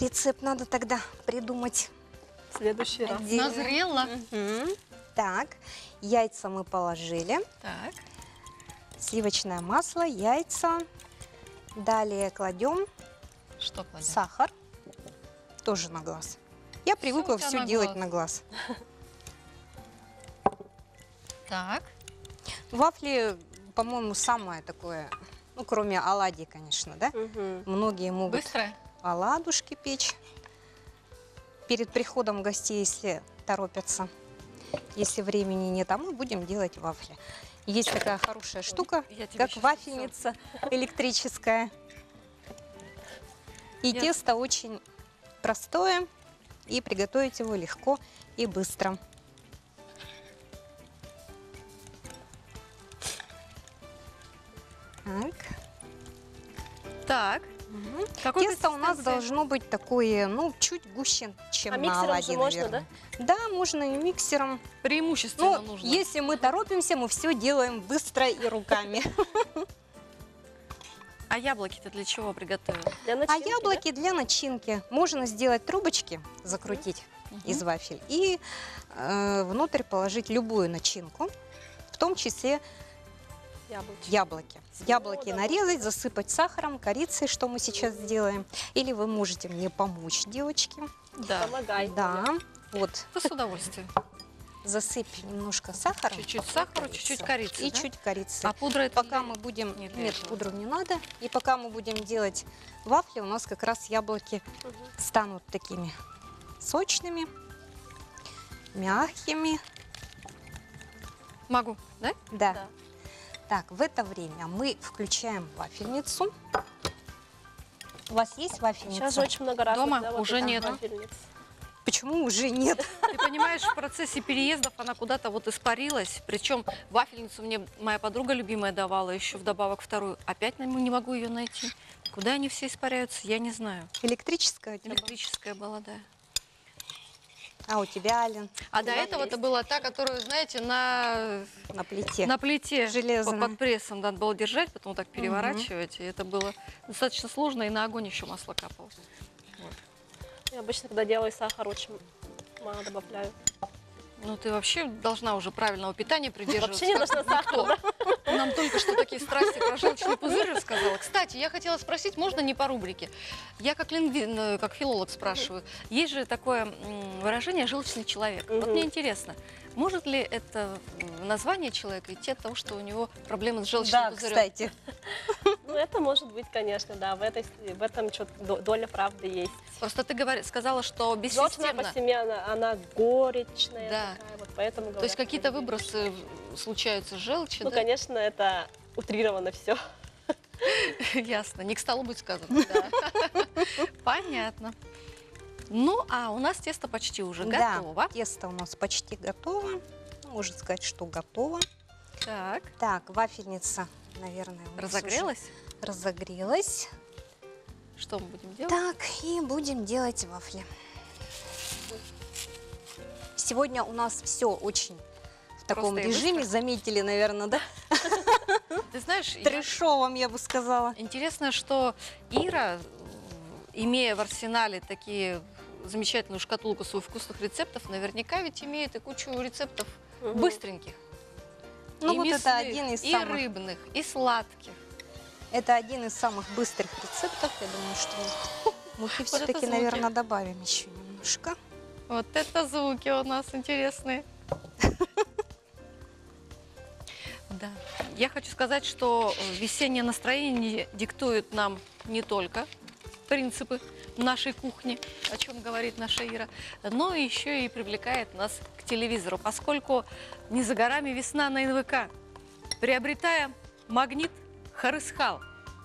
Рецепт надо тогда придумать В следующий раз. отдельно. Назрела. Мгм. Так, яйца мы положили. Так, Сливочное масло, яйца. Далее кладем что кладем? сахар. Тоже на глаз. Я привыкла тебя все на делать глаз. на глаз. Так, Вафли, по-моему, самое такое, ну, кроме оладий, конечно, да? Мгм. Многие могут быстро? Оладушки печь перед приходом гостей, если торопятся. Если времени нет, а мы будем делать вафли. Есть такая хорошая штука, как вафельница электрическая. И Я- тесто очень простое, и приготовить его легко и быстро. Так. Так, Какой Тесто у нас должно быть такое, ну, чуть гуще, чем А на миксером оладьи, же можно, наверное. Да, можно и миксером. преимущественно Ну, нужно. если мы торопимся, мы все делаем быстро и руками. А яблоки ты для чего приготовила? Для А начинки, да? яблоки для начинки можно сделать трубочки, закрутить из вафель и э, внутрь положить любую начинку, в том числе Яблочки. яблоки. Яблоки да, нарезать, засыпать сахаром, корицей, что мы сейчас сделаем. Или вы можете мне помочь, девочки. Да, Помогай. Да, вот с удовольствием. засыпь немножко сахара. Чуть-чуть сахара, чуть-чуть корицы, И да? чуть корицы. А пудра это Пока для- мы будем... не Нет, этого. пудру не надо. И пока мы будем делать вафли, у нас как раз яблоки станут такими сочными, мягкими. Могу, да? Да. Да. Так, в это время мы включаем вафельницу. У вас есть вафельница? Сейчас же очень много разных Дома да, вот уже вафельниц. Почему уже нет? Ты понимаешь, в процессе переездов она куда-то вот испарилась. Причем вафельницу мне моя подруга любимая давала, еще вдобавок вторую. Опять не могу ее найти. Куда они все испаряются, я не знаю. Электрическая? Электрическая была, да. А у тебя, Ален, А до этого это была та, которую, знаете, на, на плите. на плите Железная. под прессом надо было держать, потом так переворачивать. И это было достаточно сложно, и на огонь еще масло капало. Я обычно, когда делаю сахар, очень мало добавляю. Ну, ты вообще должна уже правильного питания придерживаться. Вообще не должна сахара? Нам только что такие страсти про желчный пузырь рассказала. Кстати, я хотела спросить, можно не по рубрике? Я как, лингви... ну, как филолог спрашиваю. Есть же такое выражение «желчный человек». Вот мне интересно, может ли это название человека идти от того, что у него проблемы с желчным Да, пузырем? кстати. Ну, это может быть, конечно, да. В, этой, в этом доля правды есть. Просто ты говори- сказала, что Желчная бессистемно. по себе, она, она горечная Да. такая, вот поэтому То говорят, есть какие-то выбросы случаются желчи, Ну, да? конечно, это утрировано все. Ясно, не к столу будет сказано. Понятно. Ну, а у нас тесто почти уже Да, готово. тесто у нас почти готово. Можно сказать, что готово. Так, Так, вафельница, наверное, разогрелась? разогрелась. Что мы будем делать? Так, и будем делать вафли. Сегодня у нас все очень в таком Просто режиме, заметили, наверное, да? Ты знаешь, я- Трешовом, я бы сказала. интересно, что Ира имея в арсенале такие замечательную шкатулку своих вкусных рецептов, наверняка ведь имеет и кучу рецептов Мгм. быстреньких. Ну и вот это мясных, один из и самых, рыбных, и сладких. это один из самых быстрых рецептов. Я думаю, что муки это все-таки, наверное, добавим еще немножко. Вот это звуки у нас интересные. Да. Я хочу сказать, что весеннее настроение диктует нам не только принципы нашей кухни, о чем говорит наша Ира, но еще и привлекает нас к телевизору, поскольку не за горами весна на НВК. Приобретая магнит Харысхал,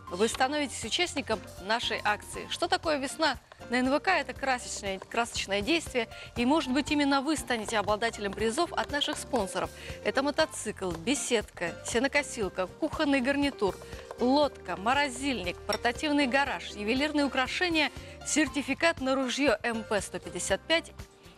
вы становитесь участником нашей акции. Что такое весна? На НВК это красочное, красочное действие, и, может быть, именно вы станете обладателем призов от наших спонсоров. Это мотоцикл, беседка, сенокосилка, кухонный гарнитур, лодка, морозильник, портативный гараж, ювелирные украшения, сертификат на ружье МП-155,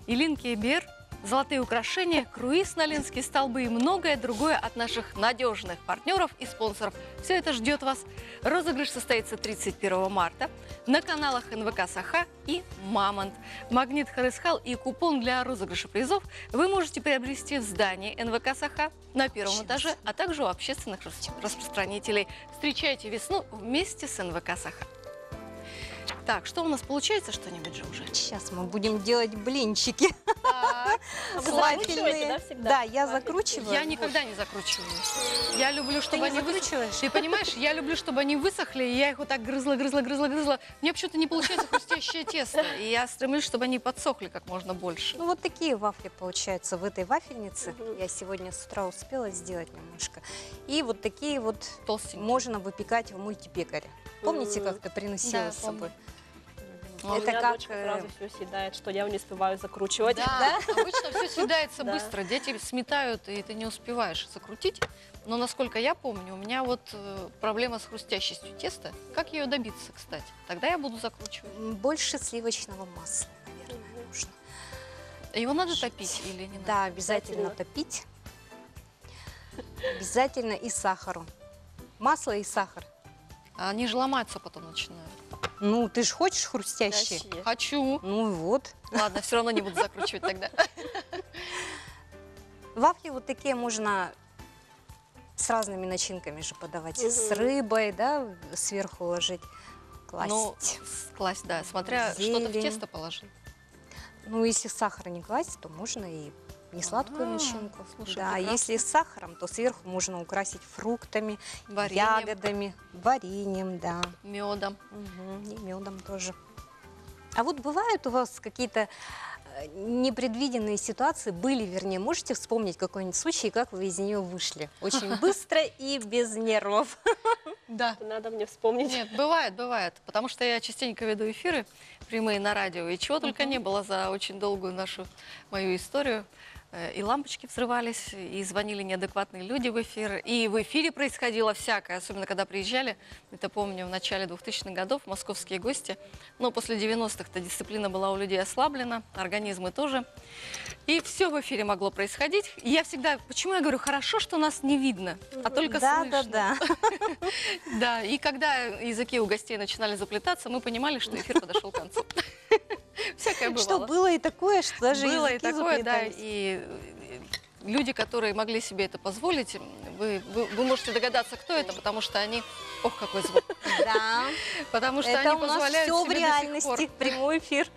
Илинки БР, золотые украшения, круиз на Ленские столбы и многое другое от наших надежных партнеров и спонсоров. Все это ждет вас. Розыгрыш состоится 31 марта на каналах НВК Саха и Мамонт. Магнит Харысхал и купон для розыгрыша призов вы можете приобрести в здании НВК Саха на первом этаже, а также у общественных рас- распространителей. Встречайте весну вместе с НВК Саха. Так, что у нас получается что-нибудь же уже? Сейчас мы будем делать блинчики А вафельные. да? Да, я закручиваю. Я никогда не закручиваю. Я люблю, чтобы не они высохли. Ты понимаешь, я люблю, чтобы они высохли, и я их вот так грызла, грызла, грызла, грызла. Мне почему-то не получается хрустящее тесто, и я стремлюсь, чтобы они подсохли как можно больше. Ну вот такие вафли получаются в этой вафельнице. Я сегодня с утра успела сделать немножко. И вот такие вот Толстенькие. можно выпекать в мультипекаре. Помните, как ты приносила Да, с собой? У Это меня как, дочка э, сразу все съедает, что я не успеваю закручивать. Да, обычно все съедается Да. быстро. Дети сметают, и ты не успеваешь закрутить. Но, насколько я помню, у меня вот э, проблема с хрустящестью теста. Как ее добиться, кстати? Тогда я буду закручивать. Больше сливочного масла, наверное, нужно. Его надо топить или не надо? Да, обязательно Обязательно. топить. Обязательно и сахару. Масло и сахар. А Они же ломаться потом начинают. Ну, ты же хочешь хрустящие? Вообще. Хочу. Ну вот. Ладно, все равно не буду закручивать тогда. Вафли вот такие можно с разными начинками же подавать. С Мгм. рыбой, да, сверху ложить, класть. Ну, с- класть, да, смотря что-то в тесто положить. Ну, если сахар не класть, то можно и не сладкую А, начинку. слушай, да, прекрасно. если с сахаром, то сверху можно украсить фруктами, Вареньем, ягодами, вареньем, да. медом. Мгм, И медом тоже. А вот бывают у вас какие-то э, непредвиденные ситуации, были, вернее, можете вспомнить какой-нибудь случай, как вы из нее вышли? Очень быстро и без нервов. Да. Надо мне вспомнить. Нет, бывает, бывает. Потому что я частенько веду эфиры прямые на радио, и чего только не было за очень долгую нашу мою историю. Э, И лампочки взрывались, и звонили неадекватные люди в эфир, и в эфире происходило всякое, особенно когда приезжали, это помню, в начале 2000-х годов, московские гости. Но после 90-х-то дисциплина была у людей ослаблена, организмы тоже. И все в эфире могло происходить. И я всегда, почему я говорю, хорошо, что нас не видно, а только да, слышно. да, да. Да, и когда языки у гостей начинали заплетаться, мы понимали, что эфир подошел к концу. Всякое бывало. Что было и такое, что даже Было и такое, да, и э, люди, которые могли себе это позволить, вы, вы, вы можете догадаться, кто это, потому что они... Ох, какой звук. Да, Потому что это они позволяют все в себе сих реальности, прямой эфир.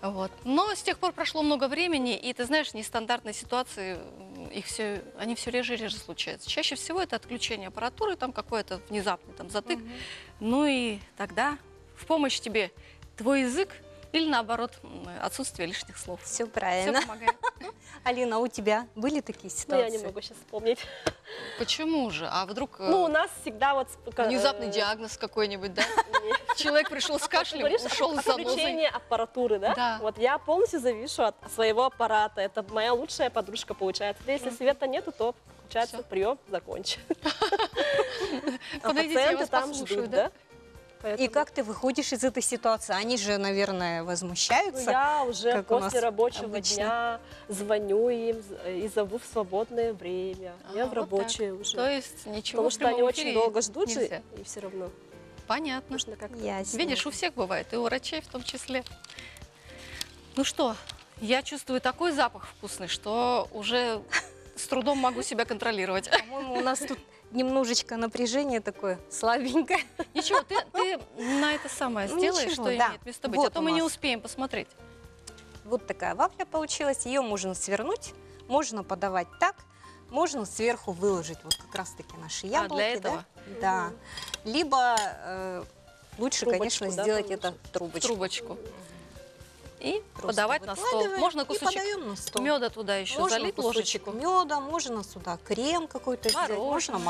Вот. Но с тех пор прошло много времени, и ты знаешь, нестандартные ситуации, их все, они все реже и реже случаются. Чаще всего это отключение аппаратуры, там какой-то внезапный там затык. Ну и тогда в помощь тебе твой язык или наоборот отсутствие лишних слов. Все Все правильно. помогает. Алина, а у тебя были такие Ну, я ситуации? не могу сейчас вспомнить. Почему же? А вдруг э, Ну, у нас всегда вот... э, внезапный диагноз какой-нибудь, да? Человек пришел с Ты кашлем, ушел с занозой. аппаратуры, да? Да. Вот я полностью завишу от своего аппарата. Это моя лучшая подружка получается. Если света нету, то получается прием закончен. А Подойдите, я пациенты вас там послушаю, ждут, да? Поэтому- И как ты выходишь из этой ситуации? Они же, наверное, Ну, возмущаются. я уже после рабочего обычно. дня звоню им и зову в свободное время. А, я в вот рабочее уже. То есть ничего Потому что они очень долго ждут же, и все равно. Понятно. Нужно как-то. Ясно. Видишь, у всех бывает, и у врачей в том числе. Ну что, я чувствую такой запах вкусный, что уже с трудом могу себя контролировать. По-моему, у нас тут немножечко напряжение такое слабенькое. Ничего, ты, ты на это самое Ну, сделаешь, ничего, что да. имеет место быть, Вот а то мы не успеем посмотреть. Вот такая вафля получилась. Ее можно свернуть, можно подавать так, можно сверху выложить вот как раз-таки наши А, для яблоки. да? этого? Да. Либо э, лучше, Трубочку, конечно, да, сделать это трубочку. Трубочку. И Просто подавать на стол. Можно кусочек подаем на стол. меда туда еще можно залить ложечку. меда, можно сюда крем какой-то сделать, можно Мороженое.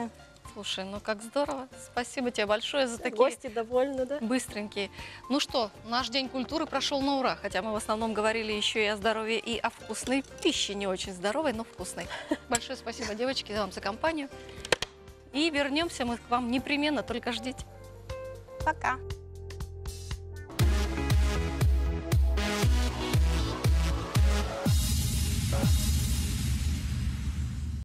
мороженое. Слушай, ну как здорово. Спасибо тебе большое за такие Гости довольны, да? быстренькие. Ну что, наш День культуры прошел на ура, хотя мы в основном говорили еще и о здоровье, и о вкусной пище, не очень здоровой, но вкусной. Большое спасибо, девочки, вам за компанию. И вернемся мы к вам непременно, только ждите. Пока.